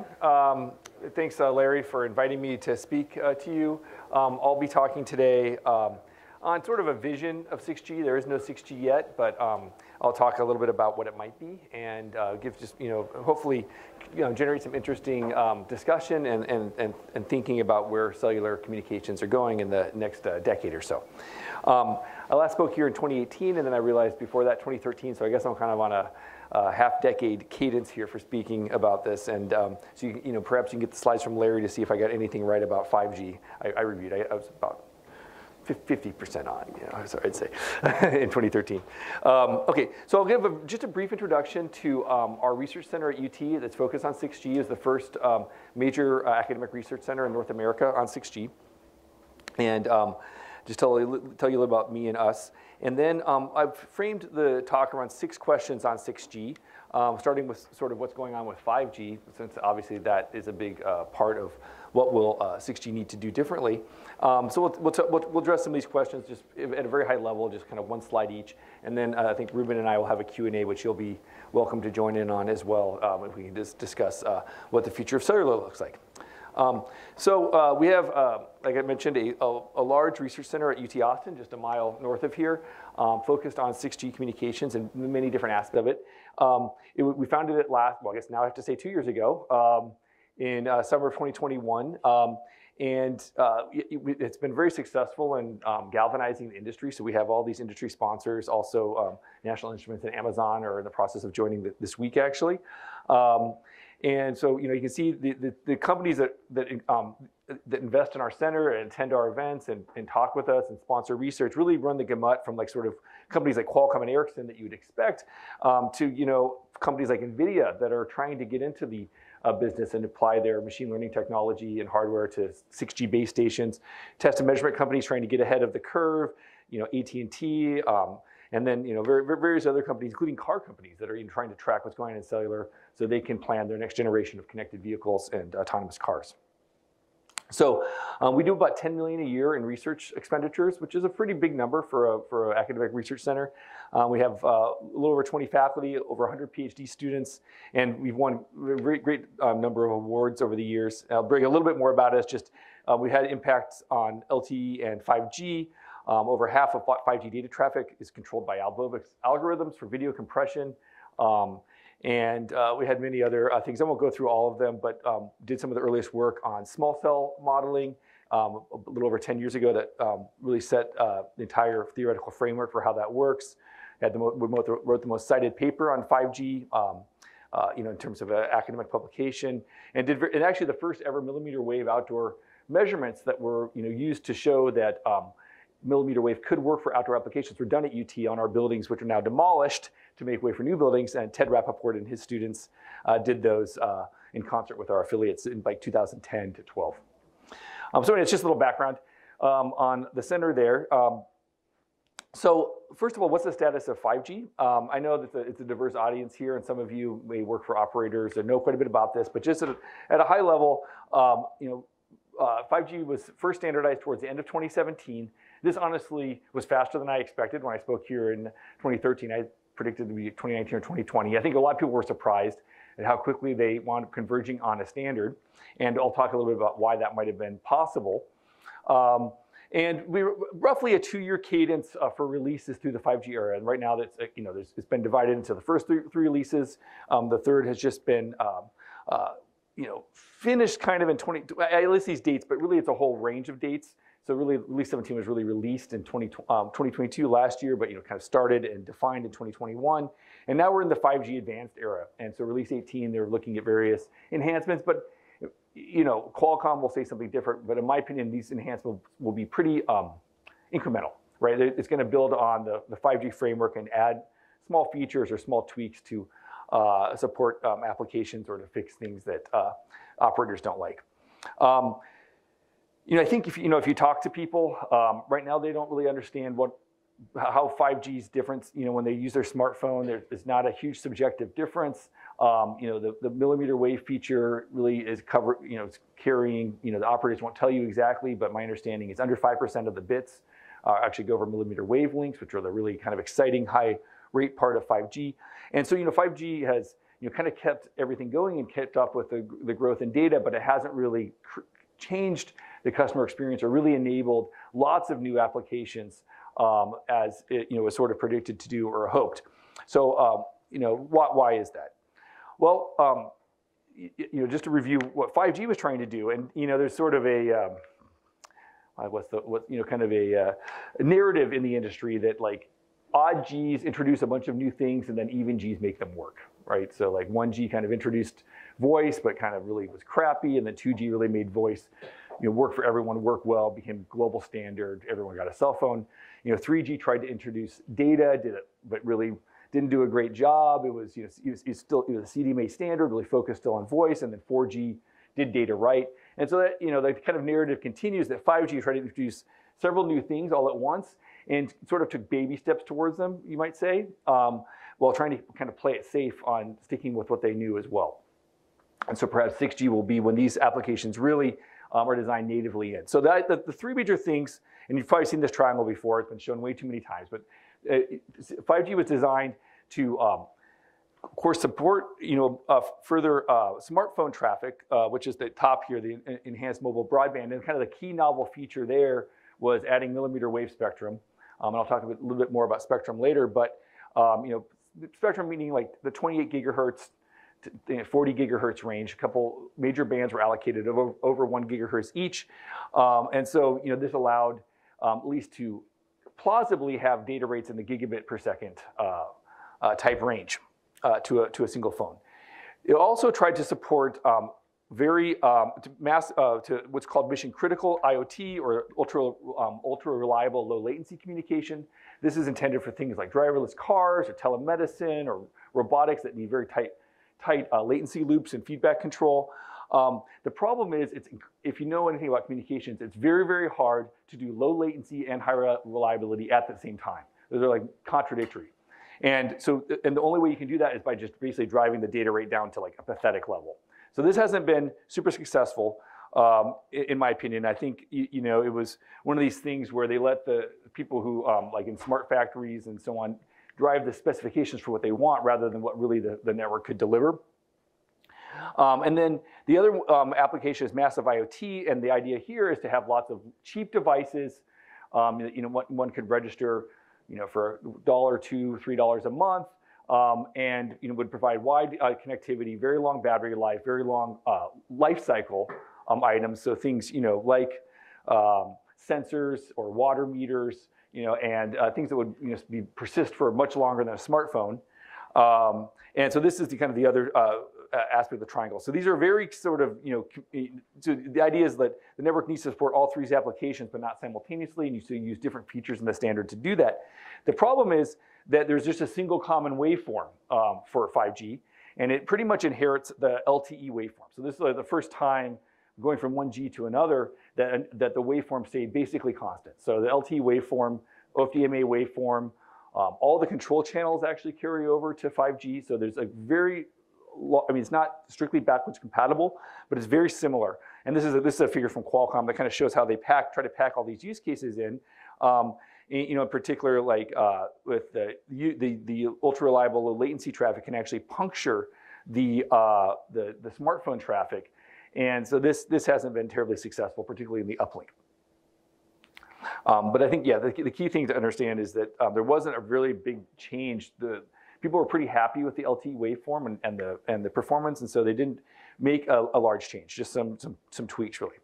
everyone. Um, thanks, uh, Larry, for inviting me to speak uh, to you. Um, I'll be talking today um, on sort of a vision of 6G. There is no 6G yet, but um, I'll talk a little bit about what it might be and uh, give just, you know, hopefully, you know, generate some interesting um, discussion and, and, and, and, thinking about where cellular communications are going in the next uh, decade or so. Um, I last spoke here in 2018, and then I realized before that 2013, so I guess I'm kind of on a uh, half decade cadence here for speaking about this. And um, so, you, you, know, perhaps you can get the slides from Larry to see if I got anything right about 5G. I, I reviewed, I, I, was about 50% on, you know, sorry, I'd say, in 2013. Um, okay, so I'll give a, just a brief introduction to um, our research center at UT that's focused on 6G is the first um, major uh, academic research center in North America on 6G. And um, just tell, tell you a little about me and us. And then um, I've framed the talk around six questions on 6G, um, starting with sort of what's going on with 5G, since obviously that is a big uh, part of what will uh, 6G need to do differently. Um, so we'll, we'll, we'll, we'll, address some of these questions just at a very high level, just kind of one slide each. And then uh, I think Ruben and I will have a Q&A, which you'll be welcome to join in on as well, um, if we can just discuss uh, what the future of cellular looks like. Um, so uh, we have, uh, like I mentioned, a, a, a, large research center at UT Austin, just a mile north of here, um, focused on 6G communications and many different aspects of it. Um, it. We founded it last, well, I guess now I have to say two years ago, um, in uh, summer of 2021. Um, and uh, it, has been very successful in um, galvanizing the industry. So we have all these industry sponsors. Also, National Instruments and Amazon are in the process of joining the, this week, actually. And so, you know, you can see the, the, the companies that, that, um, that invest in our center and attend our events and, and talk with us and sponsor research really run the gamut from like sort of companies like Qualcomm and Ericsson that you would expect um, to, you know, companies like NVIDIA that are trying to get into the uh, business and apply their machine learning technology and hardware to 6G base stations. Test and measurement companies trying to get ahead of the curve, you know, AT&T, um, and then you know various other companies, including car companies that are even trying to track what's going on in cellular so they can plan their next generation of connected vehicles and autonomous cars. So um, we do about 10 million a year in research expenditures, which is a pretty big number for a for an academic research center. Uh, we have uh, a little over 20 faculty, over 100 PhD students, and we've won a great, great um, number of awards over the years. I'll bring a little bit more about us. Just uh, we had impacts on LTE and 5G. Um, over half of 5G data traffic is controlled by algorithms for video compression. Um, and uh, we had many other uh, things. I won't go through all of them, but um, did some of the earliest work on small cell modeling um, a little over 10 years ago that um, really set uh, the entire theoretical framework for how that works. Had the wrote the most cited paper on 5G, um, uh, you know, in terms of an academic publication, and did and actually the first ever millimeter wave outdoor measurements that were you know used to show that um, millimeter wave could work for outdoor applications were done at UT on our buildings, which are now demolished to make way for new buildings. And Ted Rappaport and his students uh, did those uh, in concert with our affiliates in like 2010 to 12. Um, so anyway, it's just a little background um, on the center there. Um, so first of all, what's the status of 5G? Um, I know that it's a diverse audience here, and some of you may work for operators and know quite a bit about this, but just at a, at a high level, um, you know, uh, 5G was first standardized towards the end of 2017. This honestly was faster than I expected when I spoke here in 2013. I predicted to be 2019 or 2020. I think a lot of people were surprised at how quickly they wound up converging on a standard. And I'll talk a little bit about why that might have been possible. Um, and we were roughly a two-year cadence uh, for releases through the 5G era. And right now, that's uh, you know, it's been divided into the first three, three releases. Um, the third has just been um, uh, you know finished kind of in 20. I list these dates, but really it's a whole range of dates. So really, Release 17 was really released in 20, um, 2022 last year, but you know, kind of started and defined in 2021. And now we're in the 5G advanced era. And so Release 18, they're looking at various enhancements, but you know, Qualcomm will say something different. But in my opinion, these enhancements will be pretty um, incremental, right? It's going to build on the, the 5G framework and add small features or small tweaks to uh, support um, applications or to fix things that uh, operators don't like. Um, you know, I think if you know if you talk to people um, right now, they don't really understand what how 5G is different. You know, when they use their smartphone, there's not a huge subjective difference. Um, you know, the, the millimeter wave feature really is cover. You know, it's carrying. You know, the operators won't tell you exactly, but my understanding is under five percent of the bits uh, actually go over millimeter wavelengths, which are the really kind of exciting high rate part of 5G. And so, you know, 5G has you know, kind of kept everything going and kept up with the, the growth in data, but it hasn't really changed the customer experience or really enabled lots of new applications um, as it you know, was sort of predicted to do or hoped. So um, you know, why, why, is that? Well, um, you, you, know, just to review what 5G was trying to do, and you know, there's sort of a um, what's the what you know kind of a, uh, a narrative in the industry that like odd G's introduce a bunch of new things and then even G's make them work, right? So like 1G kind of introduced voice, but kind of really was crappy, and then 2G really made voice, you know, work for everyone, work well, became global standard. Everyone got a cell phone. You know, 3G tried to introduce data, did it, but really didn't do a great job. It was, you know, it was, it was still it was a CDMA standard, really focused still on voice, and then 4G did data right. And so that, you know, the kind of narrative continues that 5G tried to introduce several new things all at once and sort of took baby steps towards them, you might say, um, while trying to kind of play it safe on sticking with what they knew as well. And so perhaps 6G will be when these applications really um, are designed natively in. So that, the, the, three major things, and you've probably seen this triangle before, it's been shown way too many times, but uh, 5G was designed to, um, of course, support you know uh, further uh, smartphone traffic, uh, which is the top here, the enhanced mobile broadband, and kind of the key novel feature there was adding millimeter wave spectrum. Um, and I'll talk a, bit, little bit more about spectrum later, but um, you know, spectrum meaning like the 28 gigahertz to 40 gigahertz range. A couple major bands were allocated over, over one gigahertz each. Um, and so, you know, this allowed um, at least to plausibly have data rates in the gigabit per second uh, uh, type range uh, to, a, to a single phone. It also tried to support um, very um, to mass uh, to what's called mission critical IoT or ultra um, ultra reliable low latency communication. This is intended for things like driverless cars or telemedicine or robotics that need very tight tight uh, latency loops and feedback control. Um, the problem is, it's, if you know anything about communications, it's very, very hard to do low latency and high reliability at the same time. Those are like contradictory. And so, and the only way you can do that is by just basically driving the data rate down to like a pathetic level. So this hasn't been super successful, um, in my opinion. I think, you, you, know, it was one of these things where they let the people who, um, like in smart factories and so on, drive the specifications for what they want rather than what really the, the network could deliver. Um, and then the other um, application is massive IoT, and the idea here is to have lots of cheap devices. Um, you know, one, one, could register, you know, for a dollar, two, three dollars a month, um, and you know would provide wide uh, connectivity, very long battery life, very long uh, life cycle um, items. So things, you know, like um, sensors or water meters, you know, and uh, things that would you know, be persist for much longer than a smartphone. Um, and so this is the kind of the other uh, aspect of the triangle. So these are very sort of, you know, so the idea is that the network needs to support all three applications, but not simultaneously, and you so use different features in the standard to do that. The problem is that there's just a single common waveform um, for 5G, and it pretty much inherits the LTE waveform. So this is the first time going from one G to another that, that the waveform stayed basically constant. So the LTE waveform, OFDMA waveform, um, all the control channels actually carry over to 5G. So there's a very, I mean, it's not strictly backwards compatible, but it's very similar. And this is a, this is a figure from Qualcomm that kind of shows how they pack, try to pack all these use cases in. Um, you know, in particular, like uh, with the, the, the ultra reliable low latency traffic can actually puncture the, uh, the, the smartphone traffic and so this, this hasn't been terribly successful, particularly in the uplink. Um, but I think, yeah, the, the, key thing to understand is that um, there wasn't a really big change. The, people were pretty happy with the LTE waveform and, and, the, and the performance, and so they didn't make a, a large change, just some, some, some tweaks really.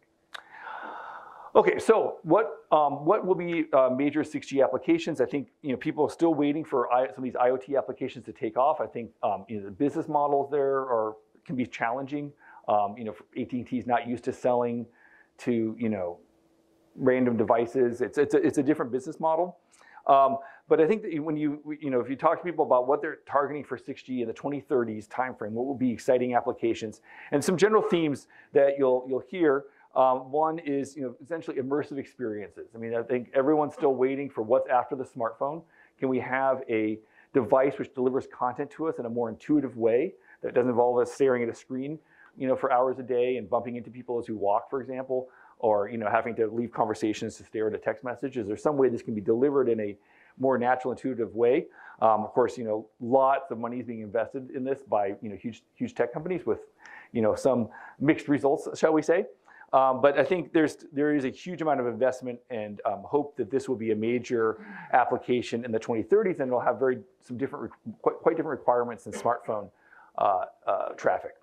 Okay, so what, um, what will be uh, major 6G applications? I think you know, people are still waiting for I, some of these IoT applications to take off. I think um, you know, the business models there are, can be challenging. Um, you know, AT&T is not used to selling to, you know, random devices. It's, it's, a, it's a different business model. Um, but I think that when you, you know, if you talk to people about what they're targeting for 6G in the 2030s timeframe, what will be exciting applications, and some general themes that you'll, you'll hear, um, one is, you know, essentially immersive experiences. I mean, I think everyone's still waiting for what's after the smartphone. Can we have a device which delivers content to us in a more intuitive way that doesn't involve us staring at a screen you know, for hours a day and bumping into people as we walk, for example, or you know, having to leave conversations to stare at a text message? Is there some way this can be delivered in a more natural, intuitive way. Um, of course, you know, lots of money is being invested in this by you know huge huge tech companies with you know some mixed results, shall we say. Um, but I think there's there is a huge amount of investment and um, hope that this will be a major application in the 2030s, and it'll have very some different quite, quite different requirements than smartphone uh, uh, traffic.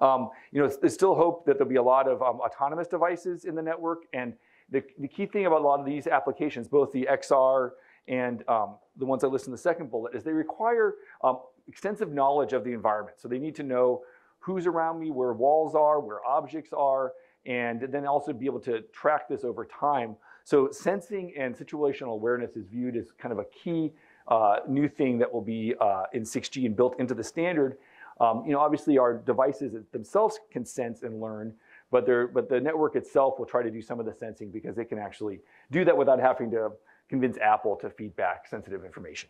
Um, you know, there's still hope that there'll be a lot of um, autonomous devices in the network, and the, the, key thing about a lot of these applications, both the XR and um, the ones I listed in the second bullet, is they require um, extensive knowledge of the environment. So they need to know who's around me, where walls are, where objects are, and then also be able to track this over time. So sensing and situational awareness is viewed as kind of a key uh, new thing that will be uh, in 6G and built into the standard. Um, you know, obviously our devices themselves can sense and learn, but, but the network itself will try to do some of the sensing because it can actually do that without having to convince Apple to feed back sensitive information.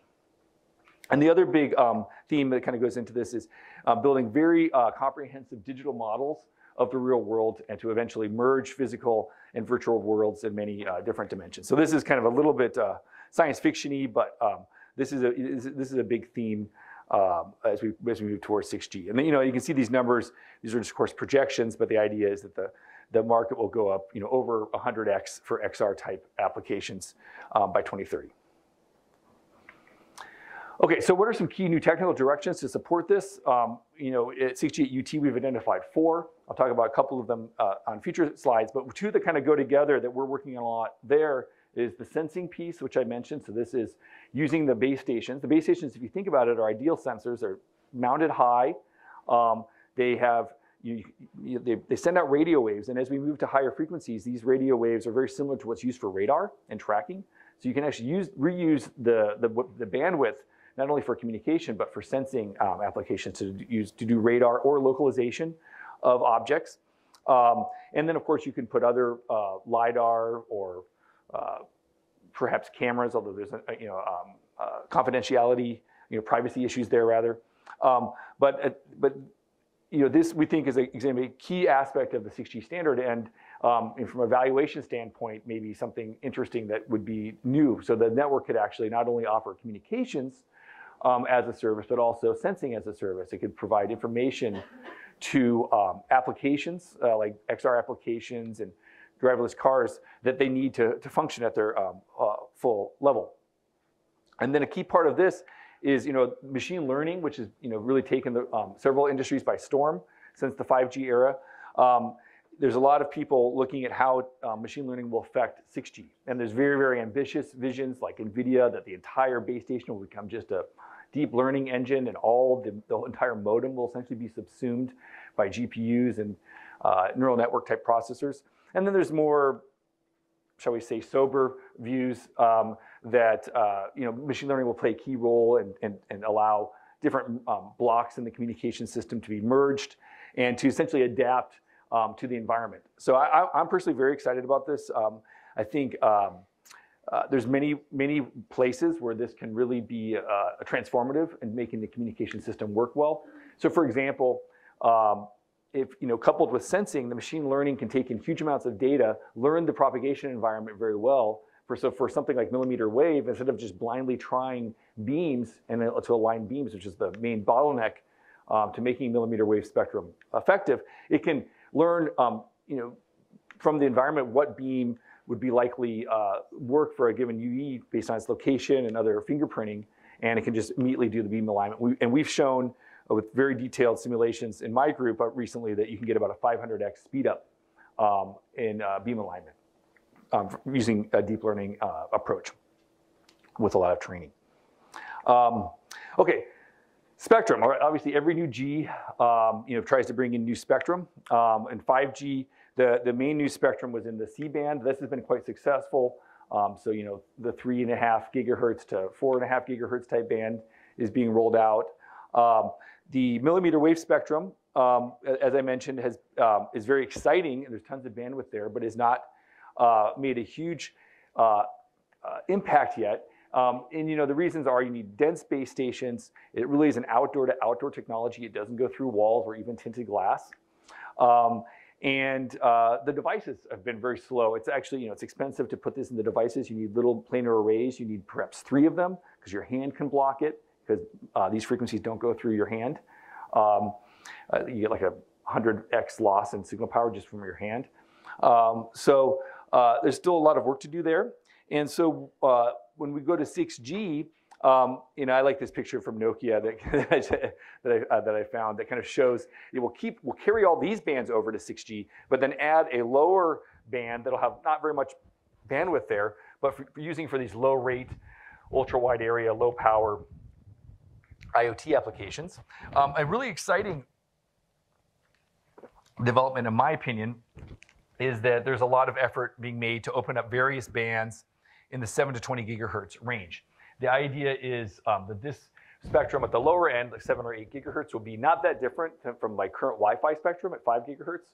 And the other big um, theme that kind of goes into this is uh, building very uh, comprehensive digital models of the real world and to eventually merge physical and virtual worlds in many uh, different dimensions. So this is kind of a little bit uh, science fiction-y, but um, this, is a, this is a big theme um, as, we, as we move towards 6G. And then, you know, you can see these numbers. These are just, of course, projections, but the idea is that the, the market will go up, you know, over 100x for XR type applications um, by 2030. Okay, so what are some key new technical directions to support this? Um, you know, at 6G at UT, we've identified four. I'll talk about a couple of them uh, on future slides, but two that kind of go together that we're working on a lot there is the sensing piece, which I mentioned. So this is using the base stations. The base stations, if you think about it, are ideal sensors. They're mounted high. Um, they have you, you, they, they, send out radio waves, and as we move to higher frequencies, these radio waves are very similar to what's used for radar and tracking. So you can actually use reuse the, the, the bandwidth not only for communication, but for sensing um, applications to use to do radar or localization of objects. Um, and then, of course, you can put other uh, LiDAR or uh, perhaps cameras, although there's a, you know, um, uh, confidentiality, you know, privacy issues there rather. Um, but, uh, but you know, this we think is a, a key aspect of the 6G standard. And, um, and from a valuation standpoint, maybe something interesting that would be new. So the network could actually not only offer communications um, as a service, but also sensing as a service. It could provide information to um, applications uh, like XR applications and driverless cars that they need to, to function at their um, uh, full level. And then a key part of this is you know machine learning, which has you know really taken the, um, several industries by storm since the 5G era. Um, there's a lot of people looking at how uh, machine learning will affect 6G. And there's very, very ambitious visions like NVIDIA that the entire base station will become just a deep learning engine and all the, the entire modem will essentially be subsumed by GPUs and uh, neural network type processors. And then there's more, shall we say, sober views um, that uh, you know machine learning will play a key role and, and, and allow different um, blocks in the communication system to be merged and to essentially adapt um, to the environment. So I, am personally very excited about this. Um, I think um, uh, there's many, many places where this can really be uh, transformative in making the communication system work well. So for example, um, if, you know, coupled with sensing, the machine learning can take in huge amounts of data, learn the propagation environment very well. For, so for something like millimeter wave, instead of just blindly trying beams and to align beams, which is the main bottleneck um, to making millimeter wave spectrum effective, it can learn, um, you know, from the environment what beam would be likely uh, work for a given UE based on its location and other fingerprinting, and it can just immediately do the beam alignment. We, and we've shown with very detailed simulations in my group uh, recently that you can get about a 500x speed up um, in uh, beam alignment um, using a deep learning uh, approach with a lot of training. Um, okay, spectrum. Obviously, every new G um, you know, tries to bring in new spectrum, um, and 5G the, the main new spectrum was in the C-band. This has been quite successful. Um, so, you know, the three and a half gigahertz to four and a half gigahertz type band is being rolled out. Um, the millimeter wave spectrum, um, as I mentioned, has, um, is very exciting and there's tons of bandwidth there, but has not uh, made a huge uh, uh, impact yet. Um, and you know the reasons are you need dense base stations. It really is an outdoor to outdoor technology. It doesn't go through walls or even tinted glass. Um, And uh, the devices have been very slow. It's actually, you know, it's expensive to put this in the devices. You need little planar arrays. You need perhaps three of them because your hand can block it because uh, these frequencies don't go through your hand. Um, uh, you get like a 100x loss in signal power just from your hand. Um, so uh, there's still a lot of work to do there. And so uh, when we go to 6G, um, you know, I like this picture from Nokia that, that, I, that I found that kind of shows it will keep, will carry all these bands over to 6G, but then add a lower band that'll have not very much bandwidth there, but for using for these low rate, ultra wide area, low power IoT applications. Um, a really exciting development, in my opinion, is that there's a lot of effort being made to open up various bands in the 7 to 20 gigahertz range. The idea is um, that this spectrum at the lower end, like 7 or 8 gigahertz, will be not that different from like current Wi-Fi spectrum at 5 gigahertz.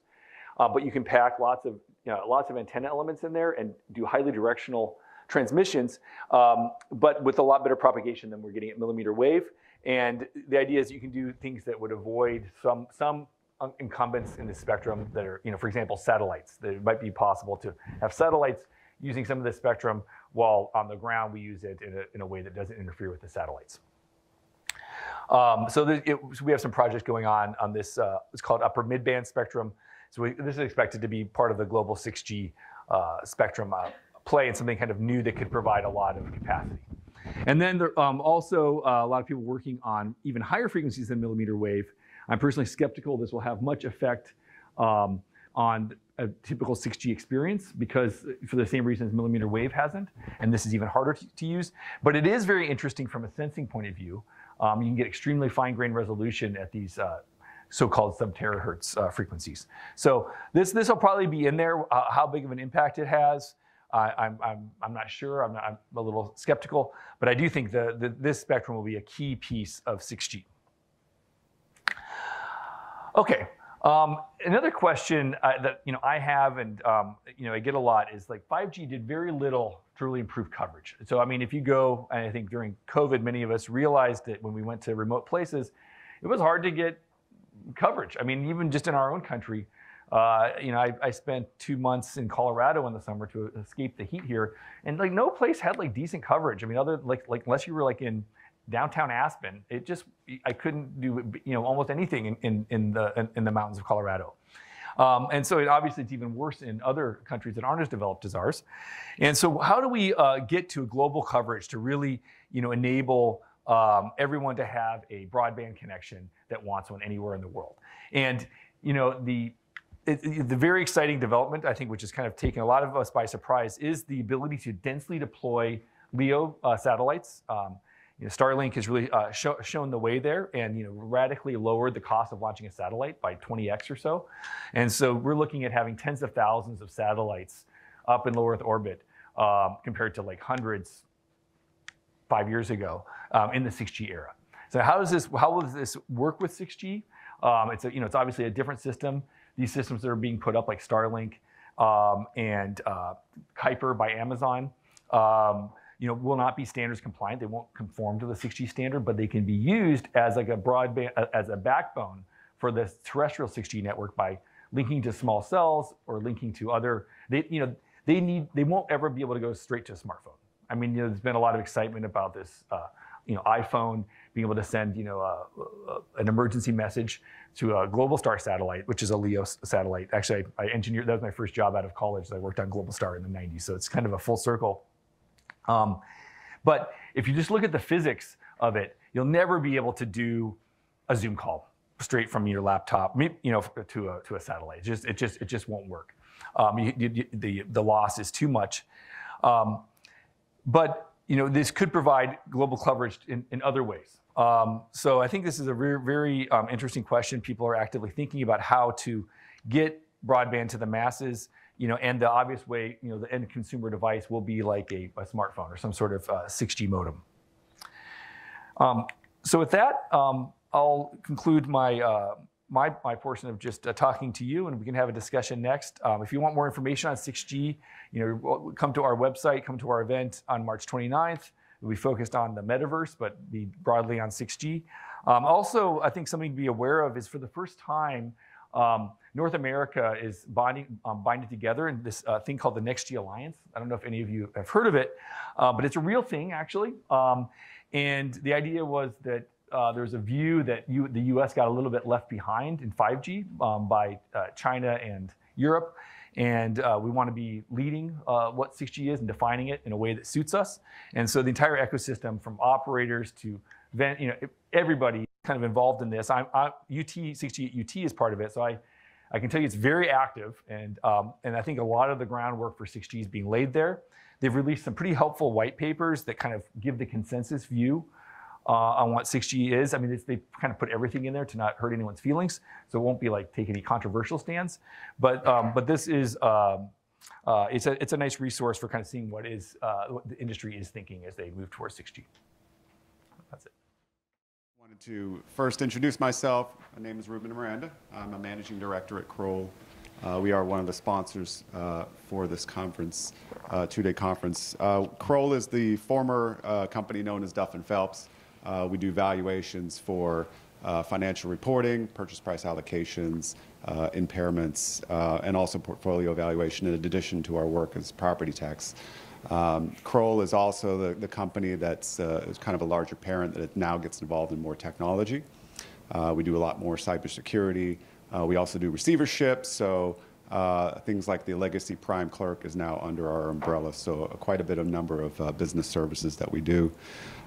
Uh, but you can pack lots of, you know, lots of antenna elements in there and do highly directional transmissions, um, but with a lot better propagation than we're getting at millimeter wave. And the idea is you can do things that would avoid some, some incumbents in the spectrum that are, you know, for example, satellites. That it might be possible to have satellites using some of the spectrum while on the ground we use it in a, in a way that doesn't interfere with the satellites. Um, so, it, so, we have some projects going on on this. Uh, it's called upper midband spectrum. So we, this is expected to be part of the global 6G uh, spectrum uh, play and something kind of new that could provide a lot of capacity. And then there um, also uh, a lot of people working on even higher frequencies than millimeter wave. I'm personally skeptical this will have much effect um, on a typical 6G experience because for the same reasons millimeter wave hasn't, and this is even harder to, to use. But it is very interesting from a sensing point of view. Um, you can get extremely fine grained resolution at these uh, so-called sub-terahertz uh, frequencies. So this this will probably be in there. Uh, how big of an impact it has, I'm, I'm, I'm not sure. I'm, not, I'm a little skeptical, but I do think the, this spectrum will be a key piece of 6G. Okay, um, another question uh, that you know I have and um, you know I get a lot is like 5G did very little to really improve coverage. So I mean, if you go, I think during COVID, many of us realized that when we went to remote places, it was hard to get coverage. I mean, even just in our own country, uh, you know, I, I, spent two months in Colorado in the summer to escape the heat here, and like no place had like decent coverage. I mean, other like like unless you were like in downtown Aspen, it just I couldn't do you know almost anything in in, in the in, in, the mountains of Colorado. Um, and so it, obviously it's even worse in other countries that aren't as developed as ours. And so how do we uh, get to a global coverage to really you know enable um, everyone to have a broadband connection that wants one anywhere in the world? And you know the it, the very exciting development, I think, which has kind of taken a lot of us by surprise, is the ability to densely deploy LEO uh, satellites. Um, you know, Starlink has really uh, show, shown the way there and you know, radically lowered the cost of launching a satellite by 20x or so. And so we're looking at having tens of thousands of satellites up in low Earth orbit um, compared to like hundreds five years ago um, in the 6G era. So how does this, how will this work with 6G? Um, it's, a, you know, it's obviously a different system. These systems that are being put up like Starlink um, and uh, Kuiper by Amazon, um, you know, will not be standards compliant. They won't conform to the 6G standard, but they can be used as like a broadband, as a backbone for the terrestrial 6G network by linking to small cells or linking to other, they, you know, they need, they won't ever be able to go straight to a smartphone. I mean, you know, there's been a lot of excitement about this, uh, you know, iPhone being able to send, you know, uh, uh, an emergency message to a Globalstar satellite, which is a LEO satellite. Actually, I, I engineered, that was my first job out of college. I worked on Globalstar in the 90s, so it's kind of a full circle um, but if you just look at the physics of it, you'll never be able to do a Zoom call straight from your laptop, you know, to a, to a satellite. It just, it just, it just won't work. Um, you, you, the, the loss is too much. Um, but, you know, this could provide global coverage in, in other ways. Um, so I think this is a very, very um, interesting question. People are actively thinking about how to get broadband to the masses you know, and the obvious way, you know, the end consumer device will be like a, a smartphone or some sort of uh, 6G modem. Um, so with that, um, I'll conclude my, uh, my, my portion of just uh, talking to you, and we can have a discussion next. Um, if you want more information on 6G, you know, come to our website, come to our event on March 29th. We focused on the metaverse, but be broadly on 6G. Um, also, I think something to be aware of is for the first time, um, North America is binding, um, binding together in this uh, thing called the Next G Alliance. I don't know if any of you have heard of it, uh, but it's a real thing actually. Um, and the idea was that uh, there's a view that you, the US got a little bit left behind in 5G um, by uh, China and Europe. And uh, we want to be leading uh, what 6G is and defining it in a way that suits us. And so the entire ecosystem from operators to you know, everybody kind of involved in this. I'm, I, UT, 6G UT is part of it. So I, I can tell you it's very active. And, um, and I think a lot of the groundwork for 6G is being laid there. They've released some pretty helpful white papers that kind of give the consensus view uh, on what 6G is. I mean, they kind of put everything in there to not hurt anyone's feelings, so it won't be like take any controversial stands. But um, but this is um, uh, it's a it's a nice resource for kind of seeing what is uh, what the industry is thinking as they move towards 6G. That's it. Wanted to first introduce myself. My name is Ruben Miranda. I'm a managing director at Kroll. Uh, we are one of the sponsors uh, for this conference, uh, two-day conference. Uh, Kroll is the former company known as Duff and Phelps. Uh, we do valuations for uh, financial reporting, purchase price allocations, uh, impairments, uh, and also portfolio valuation in addition to our work as property tax. Um, Kroll is also the, the company that's uh, is kind of a larger parent that now gets involved in more technology. Uh, we do a lot more cybersecurity. we also do receivership, so uh, things like the legacy prime clerk is now under our umbrella, so uh, quite a bit of number of uh, business services that we do.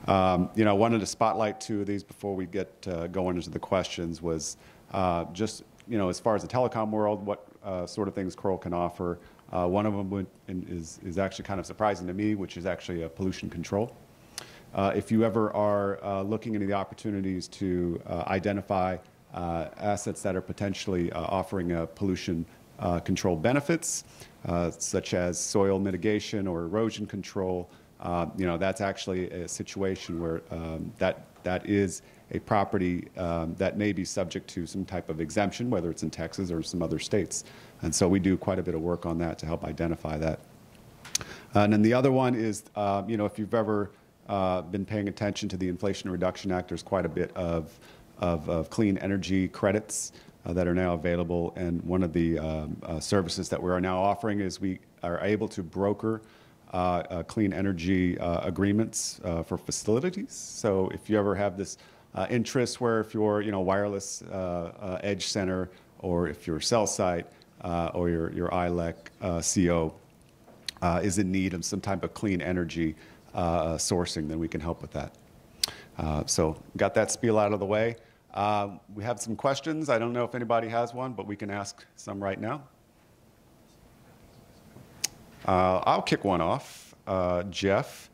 Um, you know, I wanted to spotlight two of these before we get uh, going into the questions was uh, just, you know, as far as the telecom world, what uh, sort of things Kroll can offer. one of them would, is, is actually kind of surprising to me, which is actually a pollution control. if you ever are looking into the opportunities to identify assets that are potentially offering a pollution uh, control benefits, uh, such as soil mitigation or erosion control. Uh, you know, that's actually a situation where um, that, that is a property um, that may be subject to some type of exemption, whether it's in Texas or some other states. And so we do quite a bit of work on that to help identify that. And then the other one is, uh, you know, if you've ever uh, been paying attention to the Inflation Reduction Act, there's quite a bit of, of, of clean energy credits uh, that are now available. And one of the um, uh, services that we are now offering is we are able to broker uh, uh clean energy uh, agreements uh, for facilities. So if you ever have this interest where if you're, you know, wireless edge center or if your cell site or your, your ILEC CO is in need of some type of clean energy sourcing, then we can help with that. so got that spiel out of the way. Uh, we have some questions. I don't know if anybody has one, but we can ask some right now. Uh, I'll kick one off. Uh, Jeff,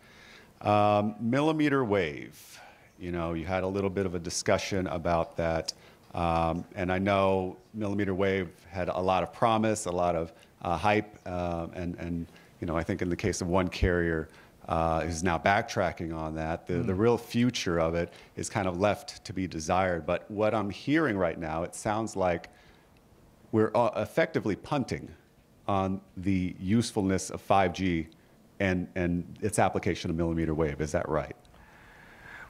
um, millimeter wave. You know, you had a little bit of a discussion about that. Um, and I know millimeter wave had a lot of promise, a lot of uh, hype, uh, and, and, you know, I think in the case of one carrier, uh, is now backtracking on that. The, mm. the real future of it is kind of left to be desired. But what I'm hearing right now, it sounds like we're uh, effectively punting on the usefulness of 5G and, and its application of millimeter wave. Is that right?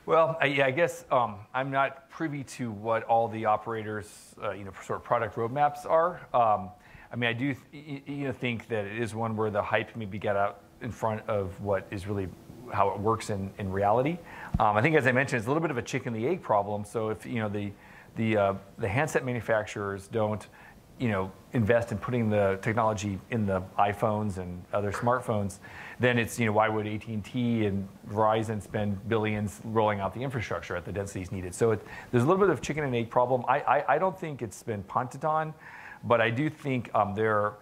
Well, I, yeah, I guess um, I'm not privy to what all the operators, uh, you know, sort of product roadmaps are. Um, I mean, I do, th- you know, think that it is one where the hype maybe got out in front of what is really how it works in, in reality. Um, I think, as I mentioned, it's a little bit of a chicken the egg problem. So if you know the the uh, the handset manufacturers don't you know invest in putting the technology in the iPhones and other smartphones, then it's you know why would AT&T and Verizon spend billions rolling out the infrastructure at the densities needed? So it, there's a little bit of chicken and egg problem. I, I, I don't think it's been punted on, but I do think um, there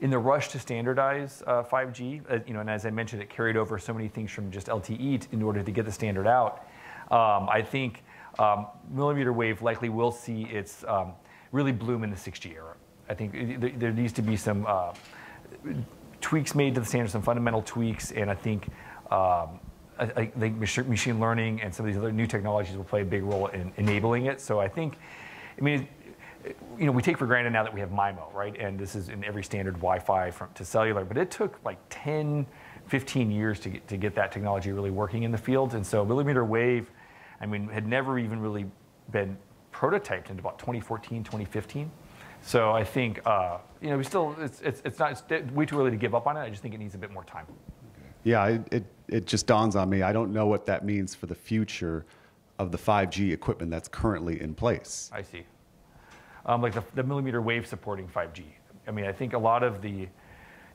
in the rush to standardize uh, 5G, uh, you know, and as I mentioned, it carried over so many things from just LTE in order to get the standard out. Um, I think um, millimeter wave likely will see its um, really bloom in the 6G era. I think there, there needs to be some uh, tweaks made to the standard, some fundamental tweaks, and I think um, I think machine learning and some of these other new technologies will play a big role in enabling it. So I think, I mean, you know, we take for granted now that we have MIMO, right? And this is in every standard Wi-Fi from, to cellular, but it took like 10, 15 years to get, to get that technology really working in the field. And so millimeter wave, I mean, had never even really been prototyped in about 2014, 2015. So I think, uh, you know, we still, it's, it's, it's not, it's way too early to give up on it. I just think it needs a bit more time. Yeah, it, it, it just dawns on me. I don't know what that means for the future of the 5G equipment that's currently in place. I see. Um, like the, the millimeter wave supporting 5G. I mean, I think a lot of the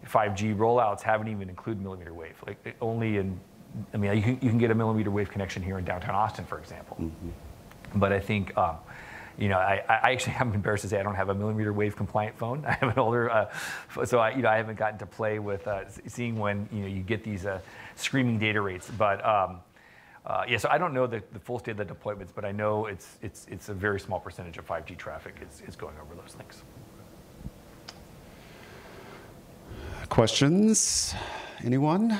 5G rollouts haven't even included millimeter wave. Like only in, I mean, you can, you can get a millimeter wave connection here in downtown Austin, for example. But I think, um, you know, I, I actually am embarrassed to say I don't have a millimeter wave compliant phone. I have an older, uh, so I, you know, I haven't gotten to play with uh, seeing when you know you get these uh, screaming data rates. But um, uh, yeah, so I don't know the, the full state of the deployments, but I know it's it's it's a very small percentage of 5G traffic is, is going over those links. Questions? Anyone?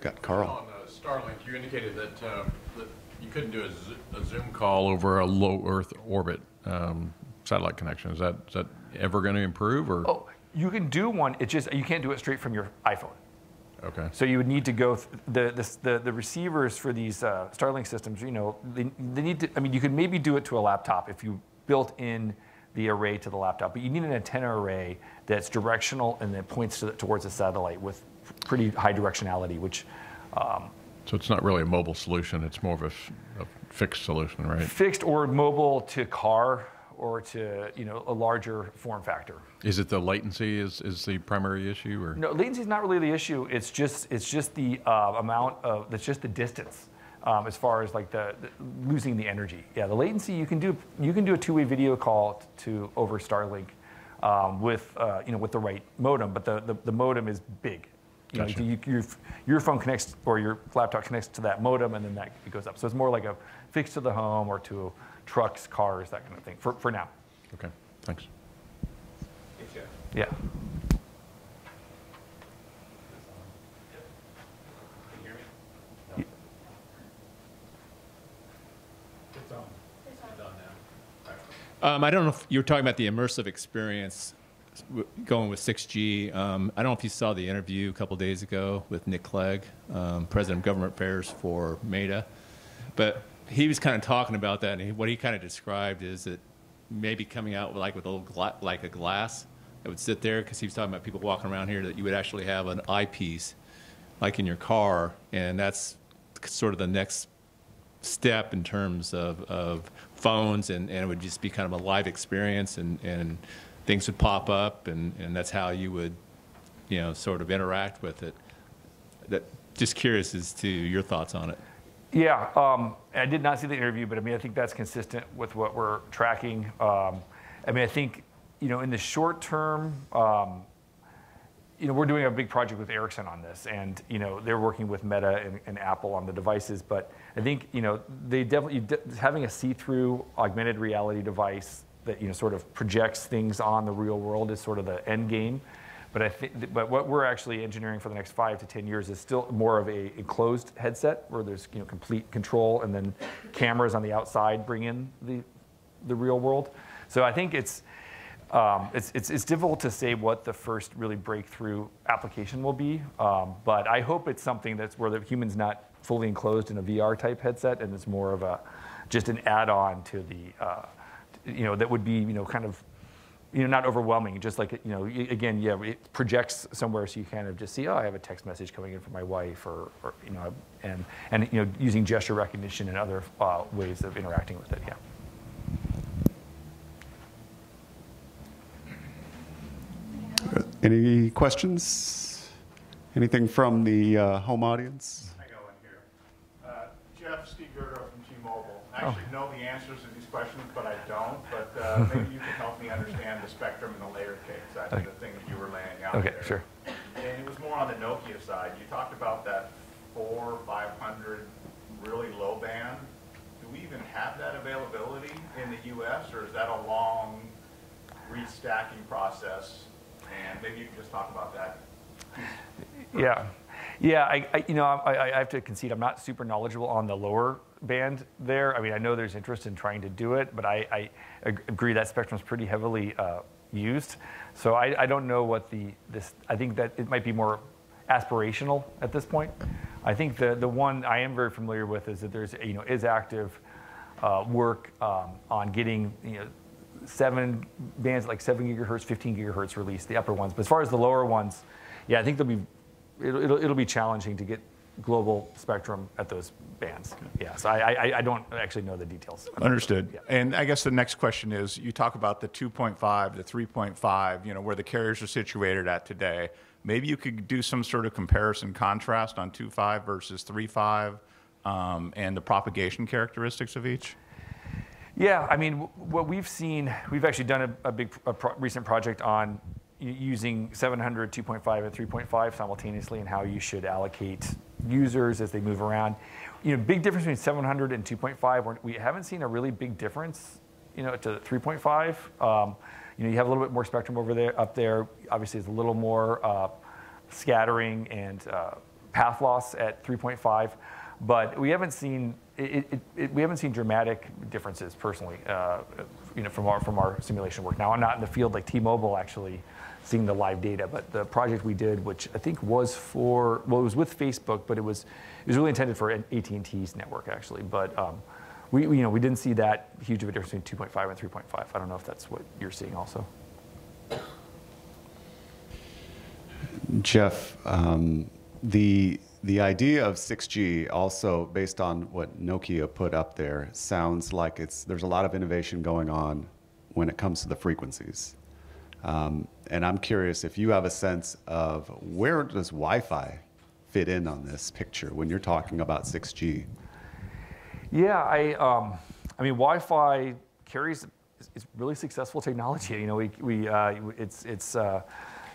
Got Carl. On uh, Starlink, you indicated that, uh, that you couldn't do a a Zoom call over a low Earth orbit um, satellite connection. Is that, is that ever going to improve or? Oh, you can do one. It's just you can't do it straight from your iPhone. Okay. So you would need to go th- the the, the, the receivers for these uh, Starlink systems. You know, they, they need to. I mean, you could maybe do it to a laptop if you built in the array to the laptop, but you need an antenna array that's directional and that points to the, towards the satellite with pretty high directionality, which. Um, So it's not really a mobile solution, it's more of a fixed solution, right? fixed or mobile to car or to you know a larger form factor. Is it the latency is, is the primary issue or? No, latency is not really the issue. It's just it's just the uh, amount of it's just the distance um, as far as like the, the losing the energy. Yeah, the latency you can do you can do a two-way video call to over Starlink um, with uh, you know with the right modem, but the, the, the modem is big. You know, Gotcha. you, your, your phone connects or your laptop connects to that modem, and then that it goes up. So it's more like a fixed to the home or to trucks, cars, that kind of thing. For for now. Okay, thanks. Yeah. Um, I don't know if you were talking about the immersive experience w- going with 6G. Um, I don't know if you saw the interview a couple days ago with Nick Clegg, um, President of Government Affairs for META. But he was kind of talking about that, and he, what he kind of described is that maybe coming out like with a little gla- like a glass that would sit there, because he was talking about people walking around here that you would actually have an eyepiece, like in your car, and that's sort of the next step in terms of, of phones and, and it would just be kind of a live experience and, and things would pop up and, and that's how you would you know sort of interact with it. That just curious as to your thoughts on it. Yeah, um, I did not see the interview, but I mean, I think that's consistent with what we're tracking. Um, I mean, I think, you know, in the short term, um, you know, we're doing a big project with Ericsson on this, and you know, they're working with Meta and, and Apple on the devices. But I think, you know, they definitely de- having a see-through augmented reality device that you know sort of projects things on the real world is sort of the end game. But I think, but what we're actually engineering for the next five to ten years is still more of a enclosed headset where there's you know complete control, and then cameras on the outside bring in the the real world. So I think it's um, it's, it's, it's difficult to say what the first really breakthrough application will be, um, but I hope it's something that's where the human's not fully enclosed in a VR type headset, and it's more of a just an add-on to the, uh, you know, that would be you know kind of, you know, not overwhelming. Just like you know, again, yeah, it projects somewhere so you kind of just see, oh, I have a text message coming in from my wife, or, or you know, and and you know, using gesture recognition and other uh, ways of interacting with it. Yeah. Any questions? Anything from the uh, home audience? I got one here. Uh, Jeff Stigurdo from T-Mobile. I actually know the answers to these questions, but I don't. But uh, maybe you can help me understand the spectrum and the layer cakes. That's Okay. the thing that you were laying out Okay, there. sure. And it was more on the Nokia side. You talked about that four, 500 really low band. Do we even have that availability in the U.S. or is that a long restacking process? And maybe you can just talk about that. Yeah, yeah. I, I you know, I, I have to concede I'm not super knowledgeable on the lower band there. I mean, I know there's interest in trying to do it, but I, I agree that spectrum is pretty heavily uh, used. So I, I don't know what the this. I think that it might be more aspirational at this point. I think the the one I am very familiar with is that there's you know is active uh, work um, on getting you know seven bands like seven gigahertz, 15 gigahertz release, the upper ones. But as far as the lower ones, yeah, I think they'll be it'll, it'll, it'll be challenging to get global spectrum at those bands. Yeah, so I, I, I don't actually know the details. Understood. Yeah. And I guess the next question is, you talk about the 2.5, the 3.5, you know, where the carriers are situated at today. Maybe you could do some sort of comparison contrast on 2.5 versus 3.5 um, and the propagation characteristics of each? Yeah, I mean, w- what we've seen, we've actually done a, a big a pro- recent project on using 700, 2.5, and 3.5 simultaneously and how you should allocate users as they move around. You know, big difference between 700 and 2.5. We're, we haven't seen a really big difference, you know, to 3.5. Um, you know, you have a little bit more spectrum over there, up there. Obviously, it's a little more uh, scattering and uh, path loss at 3.5, but we haven't seen it, it, it, we haven't seen dramatic differences personally, uh, you know, from our from our simulation work. Now I'm not in the field like T-Mobile actually seeing the live data, but the project we did, which I think was for well, it was with Facebook, but it was it was really intended for AT&T's network actually, but. Um, we, you know, we didn't see that huge of a difference between 2.5 and 3.5. I don't know if that's what you're seeing also. Jeff, um, the the idea of 6G, also based on what Nokia put up there, sounds like it's there's a lot of innovation going on when it comes to the frequencies. Um, and I'm curious if you have a sense of where does Wi-Fi fit in on this picture when you're talking about 6G? Yeah, I, um, I mean, Wi-Fi carries it's really successful technology. You know, we, we uh, it's it's uh,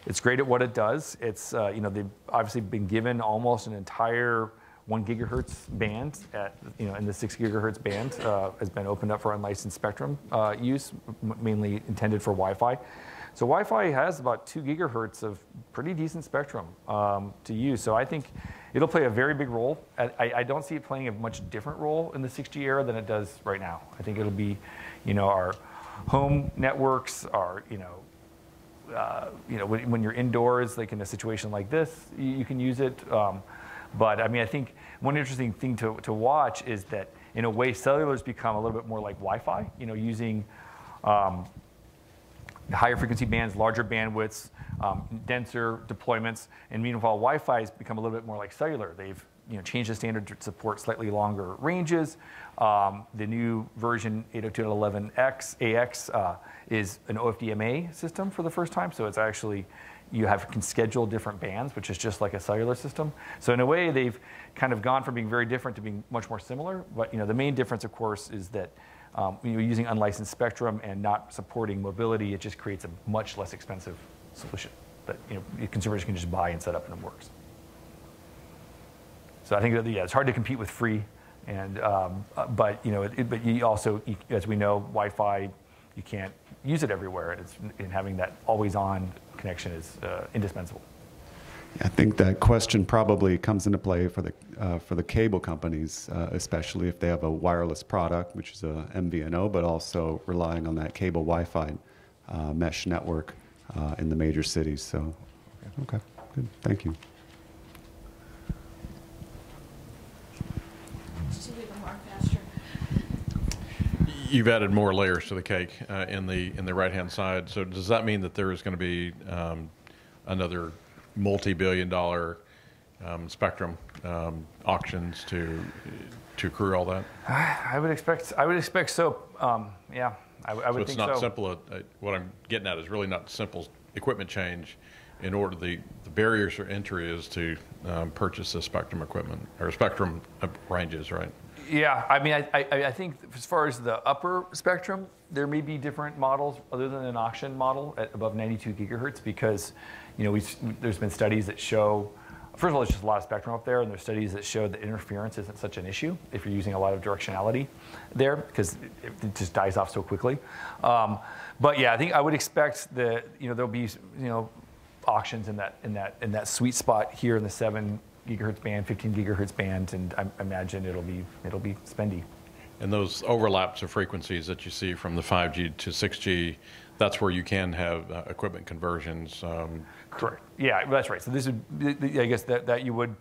it's great at what it does. It's uh, you know they've obviously been given almost an entire one gigahertz band at you know in the six gigahertz band uh, has been opened up for unlicensed spectrum uh, use, mainly intended for Wi-Fi. So Wi-Fi has about two gigahertz of pretty decent spectrum um, to use. So I think it'll play a very big role. I, I- don't see it playing a much different role in the 6G era than it does right now. I think it'll be, you know, our home networks, our you know uh, you know, when, when you're indoors, like in a situation like this, you, you can use it. Um, but I mean, I think one interesting thing to, to watch is that in a way, cellular's become a little bit more like Wi-Fi. You know, using um, higher frequency bands, larger bandwidths, um, denser deployments, and meanwhile, Wi-Fi has become a little bit more like cellular. They've you know changed the standard to support slightly longer ranges. Um, the new version 802.11x AX uh, is an OFDMA system for the first time, so it's actually you have can schedule different bands, which is just like a cellular system. So in a way, they've kind of gone from being very different to being much more similar. But you know, the main difference, of course, is that um, when you're using unlicensed spectrum and not supporting mobility, it just creates a much less expensive solution that you know consumers can just buy and set up and it works. So I think that yeah, it's hard to compete with free, and um, uh, but you know, it, but you also, as we know, Wi-Fi, you can't use it everywhere, and, and having that always-on connection is uh, indispensable. I think that question probably comes into play for the uh, for the cable companies, uh, especially if they have a wireless product, which is a MVNO, but also relying on that cable Wi-Fi uh, mesh network uh, in the major cities. So, okay, good, thank you. Just a little more faster. You've added more layers to the cake uh, in the in the right hand side. So does that mean that there is going to be um, another multi-billion dollar um, spectrum um, auctions to to accrue all that? I would expect. I would expect so. Um, yeah, I, I would So it's think not so. simple. uh, uh, What I'm getting at is really not simple equipment change. In order, the, the barriers for entry is to um, purchase the spectrum equipment or spectrum uh, ranges, right? Yeah, I mean, I, I, I think as far as the upper spectrum, there may be different models other than an auction model at above 92 gigahertz because, you know, we've, there's been studies that show, first of all, there's just a lot of spectrum up there, and there's studies that show that interference isn't such an issue if you're using a lot of directionality there because it, it just dies off so quickly. Um, but yeah, I think I would expect that, you know, there'll be, you know, auctions in that in that in that sweet spot here in the seven gigahertz band, 15 gigahertz band, and I imagine it'll be it'll be spendy. And those overlaps of frequencies that you see from the 5G to 6G, that's where you can have uh, equipment conversions. Um, Correct. Yeah, that's right. So this would, I guess that, that you would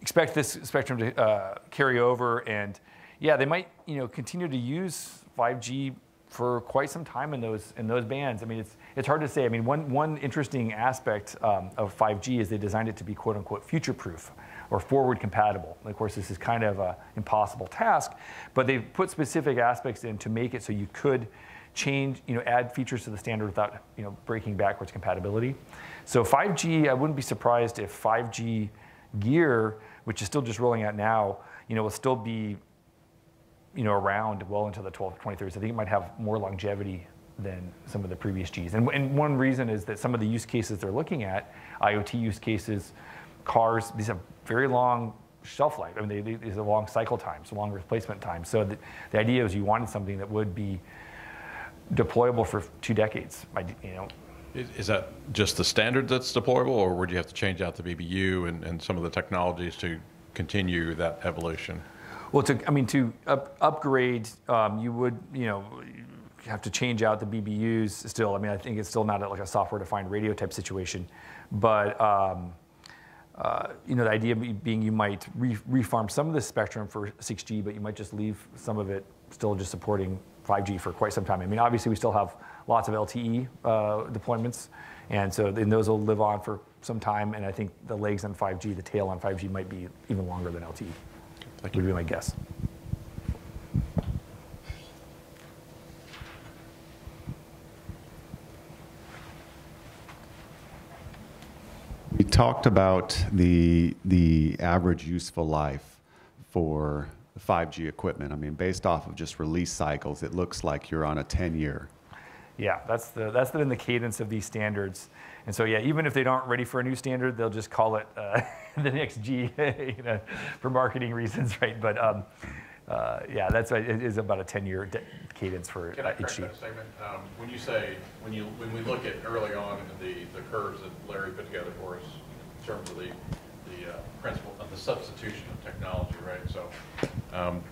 expect this spectrum to uh, carry over, and yeah, they might you know continue to use 5G for quite some time in those in those bands. I mean, it's it's hard to say. I mean, one one interesting aspect um, of 5G is they designed it to be quote unquote future proof or forward compatible. And of course, this is kind of an impossible task, but they've put specific aspects in to make it so you could change, you know, add features to the standard without, you know, breaking backwards compatibility. So 5G, I wouldn't be surprised if 5G gear, which is still just rolling out now, you know, will still be, you know, around well into the 12, 2030s. I think it might have more longevity than some of the previous Gs. And, and one reason is that some of the use cases they're looking at, IoT use cases, cars, these have very long shelf life. I mean, they, these are long cycle times, long replacement times. So the, the idea is you wanted something that would be deployable for two decades. You know, is, is that just the standard that's deployable, or would you have to change out the BBU and, and some of the technologies to continue that evolution? Well, to I mean, to up, upgrade, um, you would you know have to change out the BBUs still. I mean, I think it's still not like a software-defined radio type situation, but um, uh, you know, the idea being you might re- refarm some of the spectrum for 6G, but you might just leave some of it still just supporting 5G for quite some time. I mean, obviously we still have lots of LTE uh, deployments, and so then those will live on for some time. And I think the legs on 5G, the tail on 5G, might be even longer than LTE. That would be my guess. Talked about the, the average useful life for 5G equipment. I mean, based off of just release cycles, it looks like you're on a 10 year. Yeah, that's the that's been the cadence of these standards. And so yeah, even if they aren't ready for a new standard, they'll just call it uh, the next G, you know, for marketing reasons, right? But um, uh, yeah, that's it is about a 10-year cadence for Can I correct that statement? Um, when you say when you when we look at early on the the curves that Larry put together for us in terms of the the uh, principle of the substitution of technology, right? So. Um,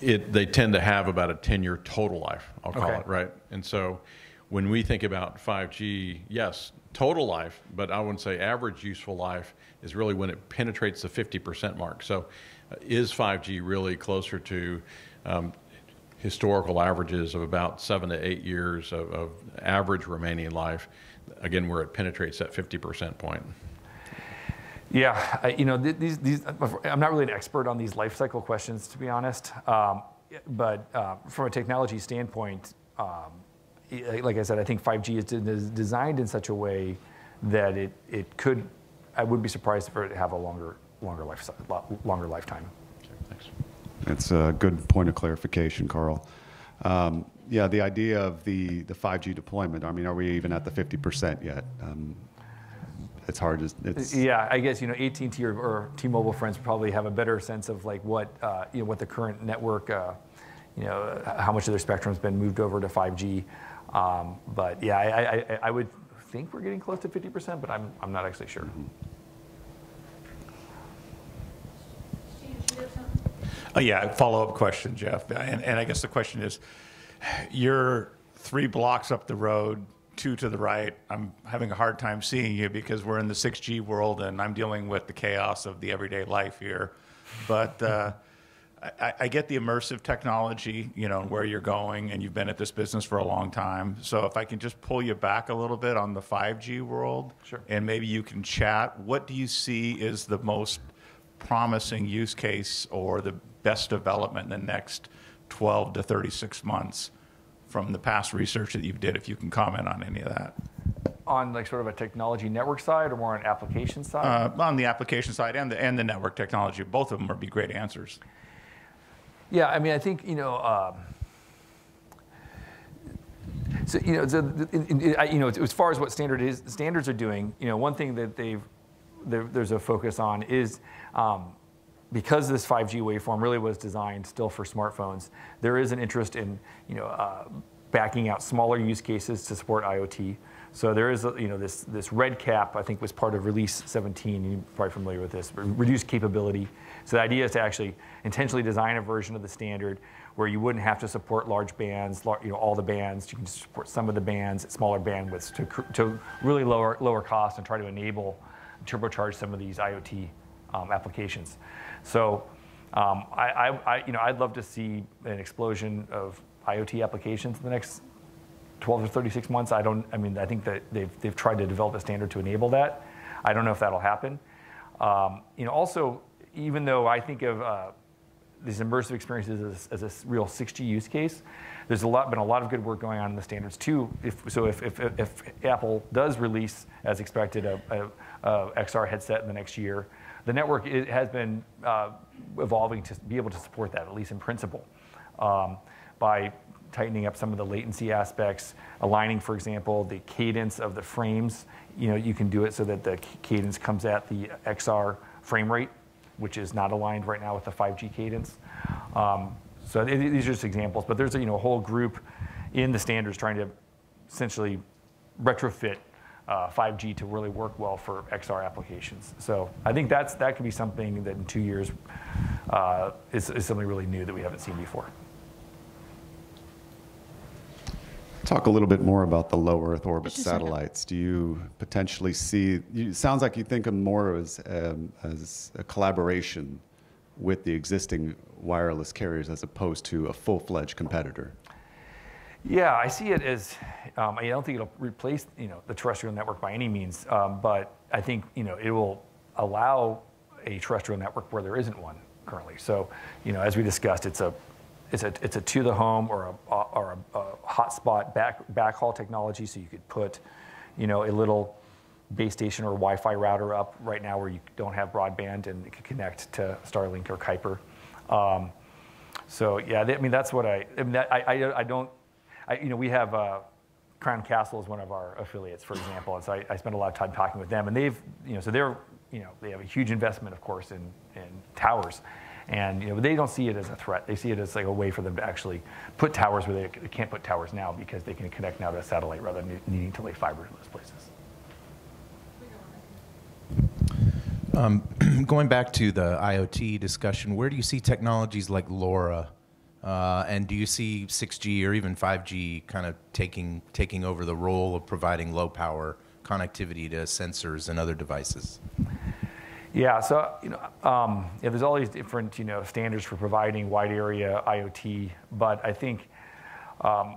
it, they tend to have about a 10 year total life, I'll call okay. it, right? And so when we think about 5G, yes, total life, but I wouldn't say average useful life is really when it penetrates the 50% mark. So uh, is 5G really closer to um, historical averages of about seven to eight years of, of average remaining life? Again, where it penetrates that 50% point. Yeah, I, you know, these, these, I'm not really an expert on these life cycle questions, to be honest. Um, but uh, from a technology standpoint, um, like I said, I think 5G is designed in such a way that it, it could, I would be surprised if it have a longer, longer, life, longer lifetime. Okay, thanks. That's a good point of clarification, Carl. Um, yeah, the idea of the, the 5G deployment, I mean, are we even at the 50% yet? Um, it's hard to. It's yeah, I guess you know AT&T or, or, T-Mobile friends probably have a better sense of like what uh, you know what the current network, uh, you know, how much of their spectrum has been moved over to 5G. Um, but yeah, I, I, I, would think we're getting close to 50%, but I'm I'm not actually sure. Uh, yeah, follow up question, Jeff. And, and I guess the question is, you're three blocks up the road two to the right, I'm having a hard time seeing you because we're in the 6G world and I'm dealing with the chaos of the everyday life here. But uh, I, I, get the immersive technology, you know, where you're going, and you've been at this business for a long time. So if I can just pull you back a little bit on the 5G world, sure. and maybe you can chat. What do you see is the most promising use case or the best development in the next 12 to 36 months? From the past research that you've did, if you can comment on any of that. On like sort of a technology network side or more on application side? Uh, on the application side and the, and the network technology, both of them would be great answers. Yeah, I mean, I think, you know, um, so you know, so you know, as far as what standard is, standards are doing, you know, one thing that they've there's a focus on is um, because this 5G waveform really was designed still for smartphones, there is an interest in you know, uh, backing out smaller use cases to support IoT. So there is, you know, this, this RedCap, I think, was part of release 17. You're probably familiar with this, reduced capability. So the idea is to actually intentionally design a version of the standard where you wouldn't have to support large bands, you know, all the bands. You can just support some of the bands, at smaller bandwidths to, to really lower, lower cost and try to enable, turbocharge some of these IoT um, applications. So um, I, I, I, you know, I'd love to see an explosion of IoT applications in the next 12 to 36 months. I don't, I mean, I think that they've, they've tried to develop a standard to enable that. I don't know if that'll happen. Um, you know, also, even though I think of uh, these immersive experiences as, as a real 6G use case, there's a lot, been a lot of good work going on in the standards too. If, so if, if, if Apple does release, as expected, a, a, a XR headset in the next year, the network it has been uh, evolving to be able to support that, at least in principle, um, by tightening up some of the latency aspects, aligning, for example, the cadence of the frames. You know, you can do it so that the cadence comes at the XR frame rate, which is not aligned right now with the 5G cadence. Um, so it, these are just examples, but there's a, you know, a whole group in the standards trying to essentially retrofit uh, 5G to really work well for XR applications. So I think that's, that could be something that in two years uh, is, is something really new that we haven't seen before. Talk a little bit more about the low Earth orbit Just a second. satellites. Do you potentially see? You, it sounds like you think of more as um, as a collaboration with the existing wireless carriers as opposed to a full-fledged competitor. Yeah, I see it as, um, I don't think it'll replace, you know, the terrestrial network by any means, um, but I think, you know, it will allow a terrestrial network where there isn't one currently. So, you know, as we discussed, it's a, it's a, it's a to the home or a, or a, a hotspot back, backhaul technology. So you could put, you know, a little base station or Wi-Fi router up right now where you don't have broadband and it could connect to Starlink or Kuiper. Um, so yeah, I mean that's what I, I, mean, that, I, I, I don't, I, you know, we have uh, Crown Castle is one of our affiliates, for example, and so I, I spend a lot of time talking with them, and they've, you know, so they're, you know, they have a huge investment, of course, in, in towers, and you know, they don't see it as a threat. They see it as like a way for them to actually put towers where they, they can't put towers now because they can connect now to a satellite rather than needing to lay fiber to those places. Going back to the IoT discussion, where do you see technologies like LoRa, uh, and do you see 6G or even 5G kind of taking taking over the role of providing low power connectivity to sensors and other devices? Yeah, so you know, um, yeah, there's all these different you know standards for providing wide area IoT, but I think, um,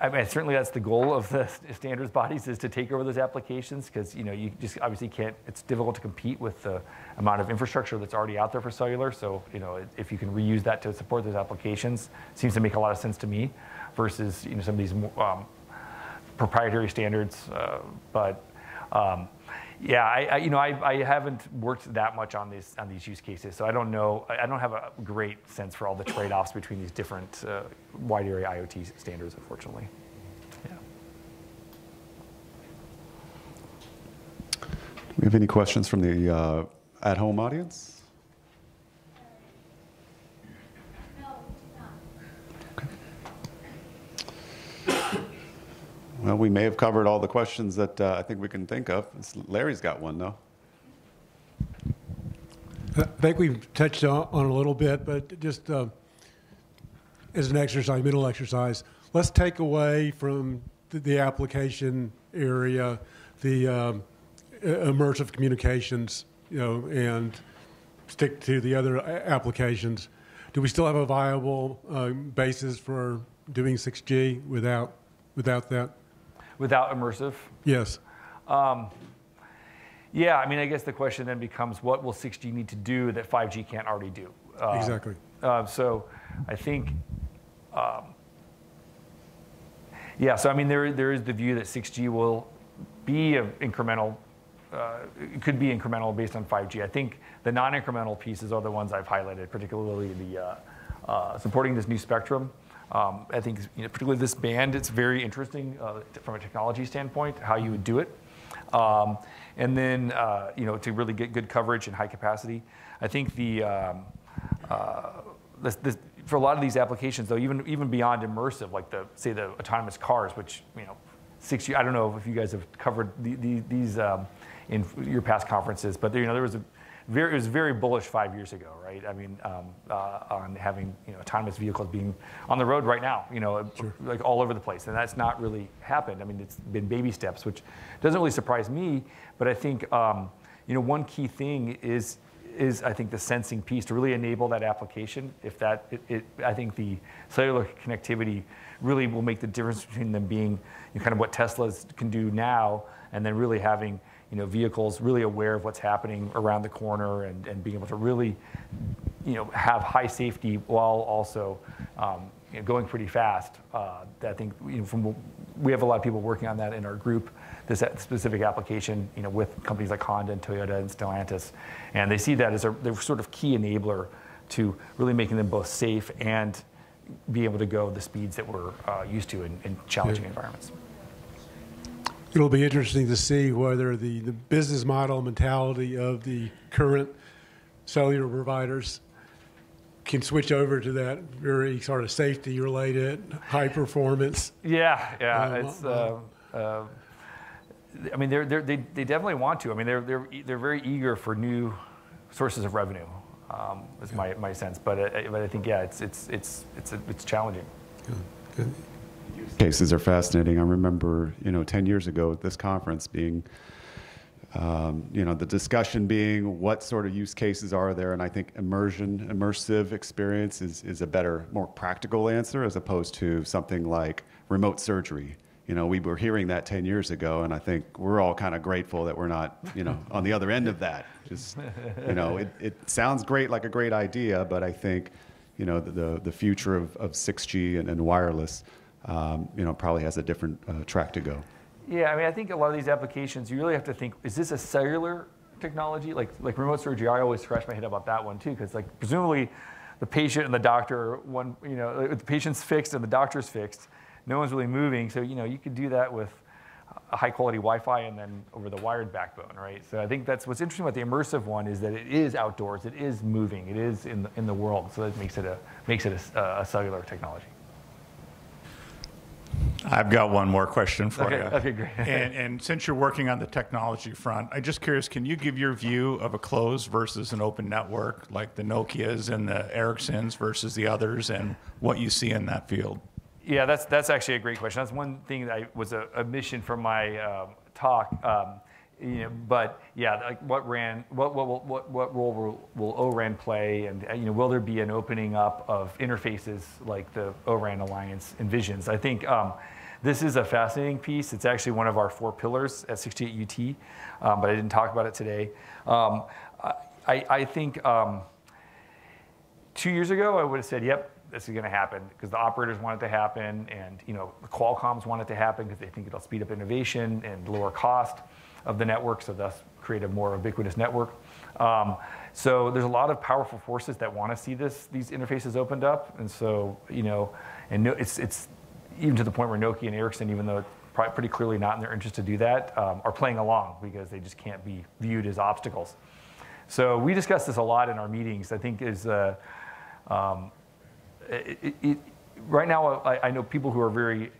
I mean, certainly that's the goal of the standards bodies is to take over those applications because you know you just obviously can't. It's difficult to compete with the amount of infrastructure that's already out there for cellular. So you know, if you can reuse that to support those applications, seems to make a lot of sense to me, versus you know some of these um, proprietary standards. Uh, but um, yeah, I, I, you know I, I haven't worked that much on these on these use cases, so I don't know. I don't have a great sense for all the trade-offs between these different uh, wide area IoT standards, unfortunately. Yeah. Do we have any questions from the uh, at-home audience? Well, we may have covered all the questions that uh, I think we can think of. Larry's got one, though. I think we've touched on on a little bit, but just uh, as an exercise, mental exercise, let's take away from the, the application area the um, immersive communications, you know, and stick to the other applications. Do we still have a viable uh, basis for doing 6G without without that? Without immersive, Yes. yeah. I mean, I guess the question then becomes, what will 6G need to do that 5G can't already do? Uh, Exactly. Uh, so I think, um, yeah, so I mean, there, there is the view that 6G will be an incremental, uh, it could be incremental based on 5G. I think the non-incremental pieces are the ones I've highlighted, particularly the uh, uh, supporting this new spectrum. Um, I think, you know, particularly this band, it's very interesting uh, from a technology standpoint, how you would do it. Um, and then, uh, you know, to really get good coverage and high capacity. I think the, um, uh, for a lot of these applications, though, even even beyond immersive, like the say the autonomous cars, which you know, six. I don't know if you guys have covered the, the, these um, in your past conferences, but there, you know there was a very it was very bullish five years ago, right? I mean, um, uh, on having you know autonomous vehicles being on the road right now, you know, like all over the place, and that's not really happened. I mean, it's been baby steps, which doesn't really surprise me, but I think um, you know one key thing is is, I think, the sensing piece to really enable that application. If that, it, it, I think the cellular connectivity really will make the difference between them being you know, kind of what Teslas can do now, and then really having you know vehicles really aware of what's happening around the corner and, and being able to really you know have high safety while also um, you know, going pretty fast. Uh, I think you know, from we have a lot of people working on that in our group. This specific application, you know, with companies like Honda and Toyota and Stellantis, and they see that as a they're sort of key enabler to really making them both safe and be able to go the speeds that we're uh, used to in, in challenging Yeah. environments. It'll be interesting to see whether the, the business model mentality of the current cellular providers can switch over to that very sort of safety related, high performance. Yeah, yeah, Uh, it's. Uh, uh, I mean, they're, they're, they they definitely want to. I mean, they're they're they're very eager for new sources of revenue. Um, is my, my sense, but uh, but I think yeah, it's it's it's it's it's challenging. Good. Cases are fascinating. I remember, you know, 10 years ago at this conference being, um, you know, the discussion being what sort of use cases are there, and I think immersion, immersive experience is, is a better, more practical answer as opposed to something like remote surgery. You know, we were hearing that 10 years ago, and I think we're all kind of grateful that we're not, you know, on the other end of that. Just, you know, it, it sounds great, like a great idea, but I think, you know, the, the, future of, of 6G and, and wireless, um, you know, probably has a different uh, track to go. Yeah, I mean, I think a lot of these applications, you really have to think: is this a cellular technology? Like like remote surgery, I always scratch my head about that one too, because like presumably, the patient and the doctor, one you know, the patient's fixed and the doctor's fixed. No one's really moving, so you know, you could do that with a high quality Wi-Fi and then over the wired backbone, right? So I think that's what's interesting about the immersive one is that it is outdoors, it is moving, it is in the, in the world, so that makes it a makes it a, a cellular technology. I've got one more question for Okay, you. okay, great. and, and since you're working on the technology front, I'm just curious, can you give your view of a closed versus an open network, like the Nokias and the Ericssons versus the others, and what you see in that field? Yeah, that's that's actually a great question. That's one thing that I, was a, a mission for my um, talk. Um, you know, but yeah, like what ran, what what what what, role will, will ORAN play, and uh, you know, will there be an opening up of interfaces like the ORAN Alliance envisions? I think um, this is a fascinating piece. It's actually one of our four pillars at 6G@UT, um, but I didn't talk about it today. Um, I, I think. Um, two years ago, I would have said, "Yep, this is going to happen," because the operators want it to happen, and you know, the Qualcomm's want it to happen because they think it'll speed up innovation and lower cost of the network, so thus create a more ubiquitous network. Um, so there's a lot of powerful forces that want to see this these interfaces opened up, and so you know, and no, it's it's even to the point where Nokia and Ericsson, even though it's pretty clearly not in their interest to do that, um, are playing along because they just can't be viewed as obstacles. So we discuss this a lot in our meetings. I think is uh, um, it, it, right now I, I know people who are very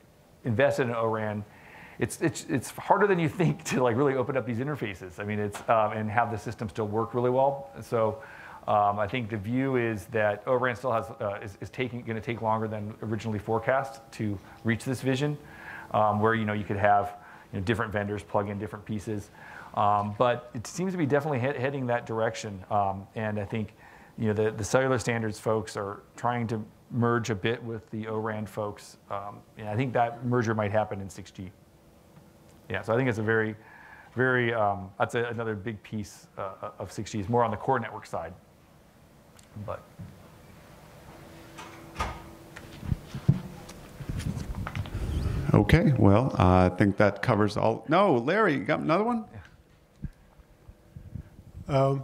invested in ORAN. It's, it's, it's harder than you think to like really open up these interfaces. I mean, it's um, and have the system still work really well. So um, I think the view is that ORAN still has uh, is, is taking going to take longer than originally forecast to reach this vision, um, where you know you could have you know, different vendors plug in different pieces. Um, but it seems to be definitely he- heading that direction. Um, and I think you know, the, the cellular standards folks are trying to merge a bit with the ORAN folks. Um, and I think that merger might happen in 6G. Yeah, so I think it's a very, very, um, that's a, another big piece uh, of 6G. It's more on the core network side. But Okay, well, uh, I think that covers all. No, Larry, you got another one? Um,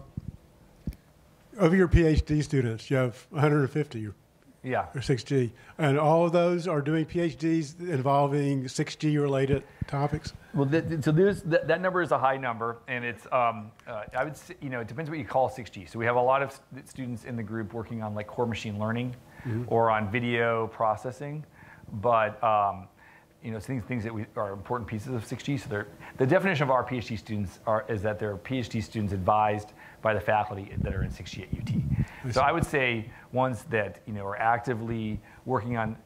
of your PhD students, you have 150 or yeah, or 6G, and all of those are doing PhDs involving 6G related topics. Well, th- so there's that, that number is a high number, and it's um, uh, I would say, you know it depends what you call 6G. So we have a lot of st- students in the group working on like core machine learning or on video processing, but um, you know things things that we, are important pieces of 6G. So they're, the definition of our PhD students are is that they're PhD students advised by the faculty that are in 6G at UT. So I would say ones that you know are actively working on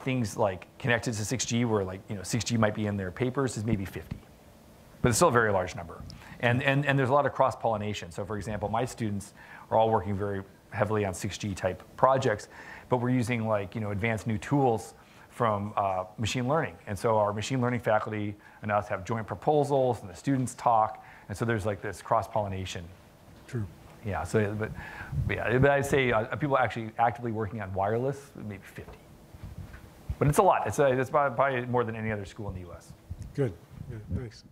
things like connected to 6G, where like you know 6G might be in their papers, is maybe 50, but it's still a very large number. And, and, and there's a lot of cross pollination. So, for example, my students are all working very heavily on 6G type projects, but we're using like you know advanced new tools from uh, machine learning. And so our machine learning faculty and us have joint proposals, and the students talk. And so there's like this cross pollination. True. Yeah. So, but, but yeah, but I'd say uh, people actually actively working on wireless, maybe 50. But it's a lot. It's, a, it's probably probably more than any other school in the U.S. Good. Yeah, thanks.